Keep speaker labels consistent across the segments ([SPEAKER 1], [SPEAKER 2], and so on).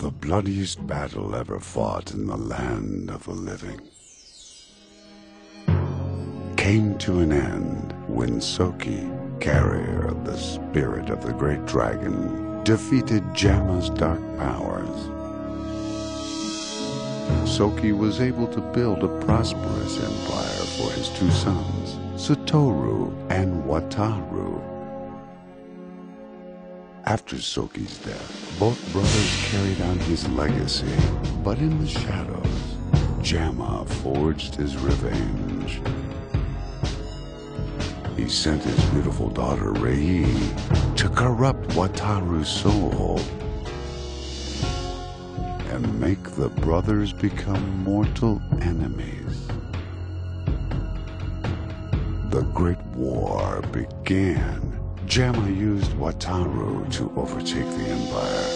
[SPEAKER 1] The bloodiest battle ever fought in the land of the living came to an end when Soki, carrier of the spirit of the great dragon, defeated Yamma's dark powers. Soki was able to build a prosperous empire for his two sons, Satoru and Wataru. After Soki's death, both brothers carried on his legacy, but in the shadows, Yamma forged his revenge. He sent his beautiful daughter Rei to corrupt Wataru's soul and make the brothers become mortal enemies. The Great War began. Yamma used Wataru to overtake the Empire.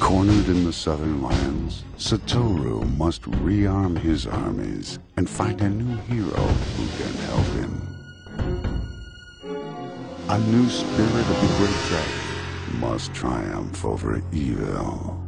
[SPEAKER 1] Cornered in the southern lands, Satoru must rearm his armies and find a new hero who can help him. A new spirit of the great dragon must triumph over evil.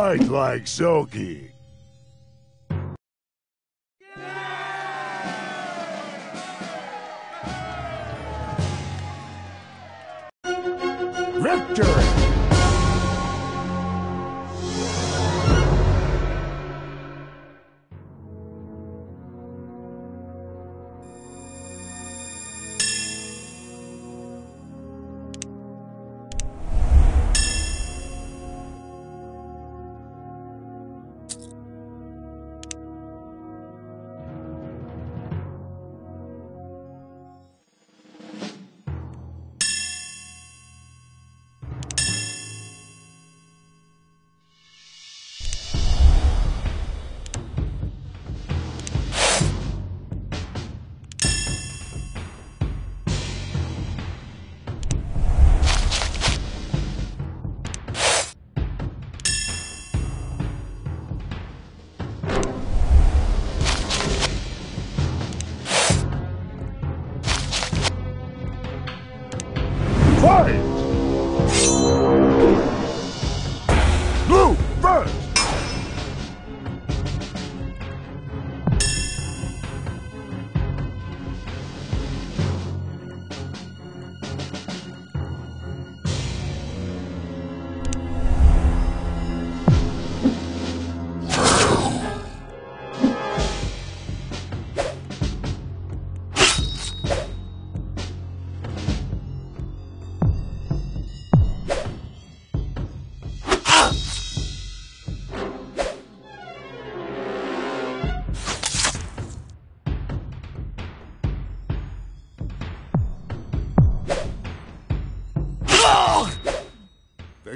[SPEAKER 2] Fight like Silky. Fight!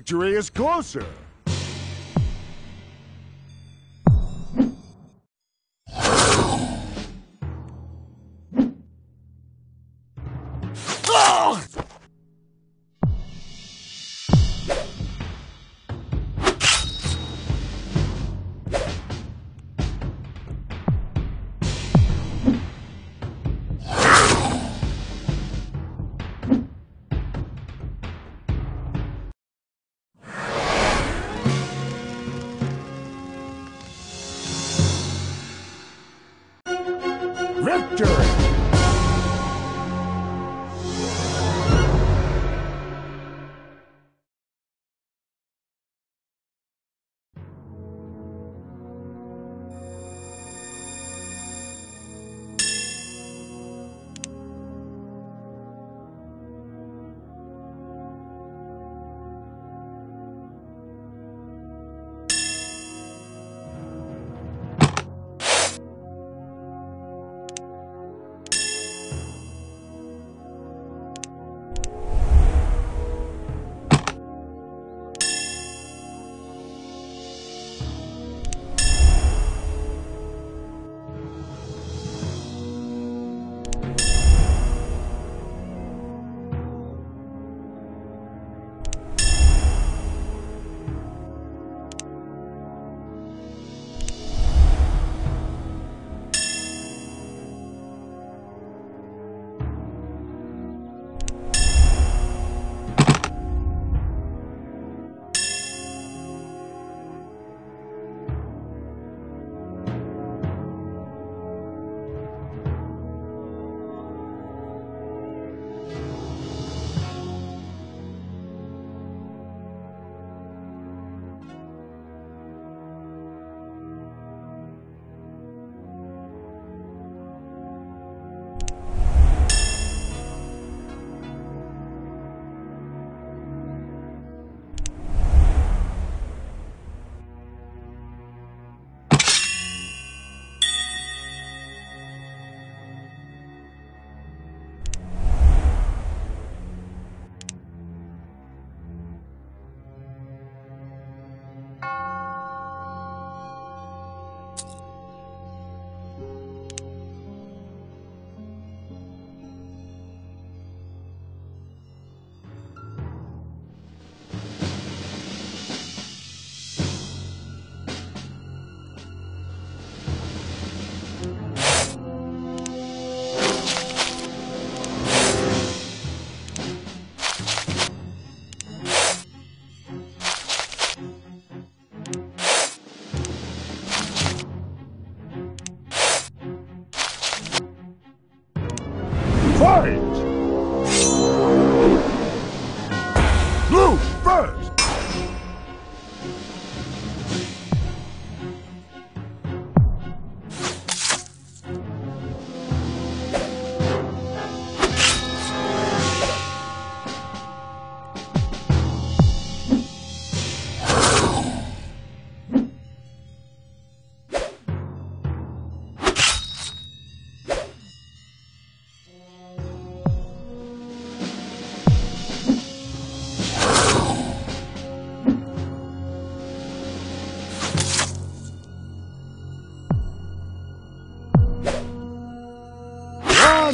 [SPEAKER 2] Victory is closer.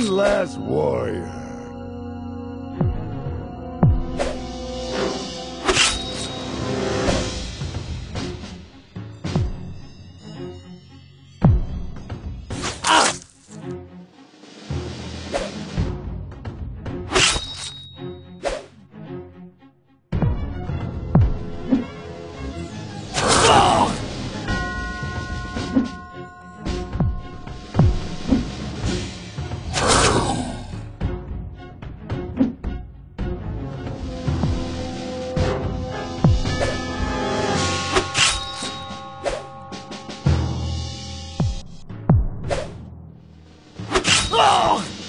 [SPEAKER 2] one last warrior. 啊！